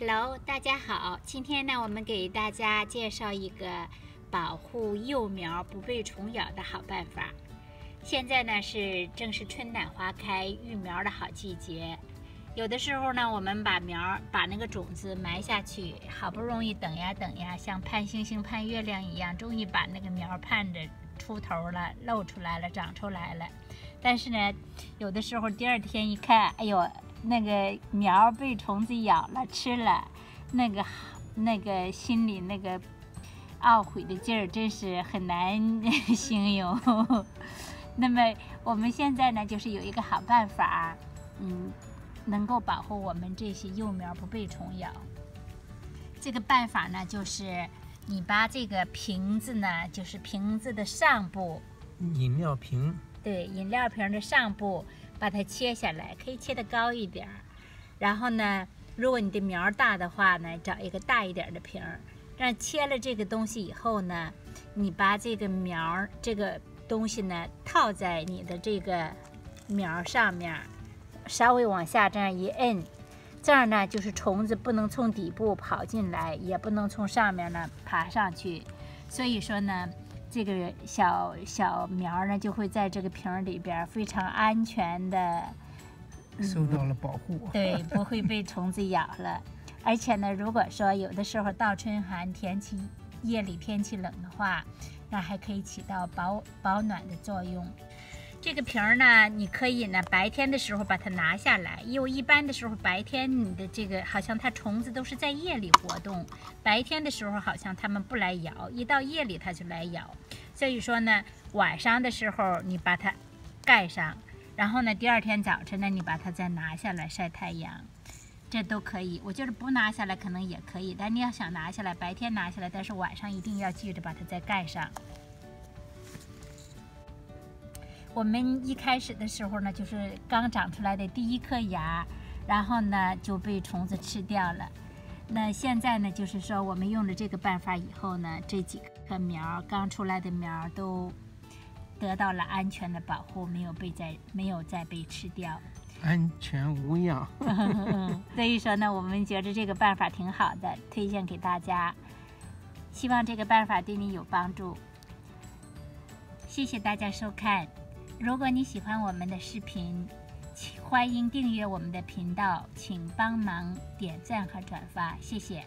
Hello，大家好。今天呢，我们给大家介绍一个保护幼苗不被虫咬的好办法。现在呢是正是春暖花开、育苗的好季节。有的时候呢，我们把苗把那个种子埋下去，好不容易等呀等呀，像盼星星盼月亮一样，终于把那个苗盼着出头了，露出来了，长出来了。但是呢，有的时候第二天一看，哎呦！那个苗被虫子咬了吃了，那个 那个心里那个懊悔的劲儿真是很难 形容。那么我们现在呢，就是有一个好办法，嗯，能够保护我们这些幼苗不被虫咬。这个办法呢，就是你把这个瓶子呢，就是瓶子的上部，饮料瓶，对，饮料瓶的上部。把它切下来，可以切得高一点儿。然后呢，如果你的苗大的话呢，找一个大一点的瓶儿。让切了这个东西以后呢，你把这个苗儿这个东西呢套在你的这个苗上面，稍微往下这样一摁，这样呢就是虫子不能从底部跑进来，也不能从上面呢爬上去。所以说呢。这个小小苗呢，就会在这个瓶里边非常安全的受到了保护，对，不会被虫子咬了。而且呢，如果说有的时候倒春寒，天气夜里天气冷的话，那还可以起到保保暖的作用。这个瓶儿呢，你可以呢白天的时候把它拿下来，因为一般的时候白天你的这个好像它虫子都是在夜里活动，白天的时候好像它们不来咬，一到夜里它就来咬。所以说呢，晚上的时候你把它盖上，然后呢第二天早晨呢你把它再拿下来晒太阳，这都可以。我就是不拿下来可能也可以，但你要想拿下来，白天拿下来，但是晚上一定要记着把它再盖上。我们一开始的时候呢，就是刚长出来的第一颗芽，然后呢就被虫子吃掉了。那现在呢，就是说我们用了这个办法以后呢，这几棵苗刚出来的苗都得到了安全的保护，没有被再没有再被吃掉，安全无恙。所以说呢，我们觉得这个办法挺好的，推荐给大家。希望这个办法对你有帮助。谢谢大家收看。如果你喜欢我们的视频，请欢迎订阅我们的频道，请帮忙点赞和转发，谢谢。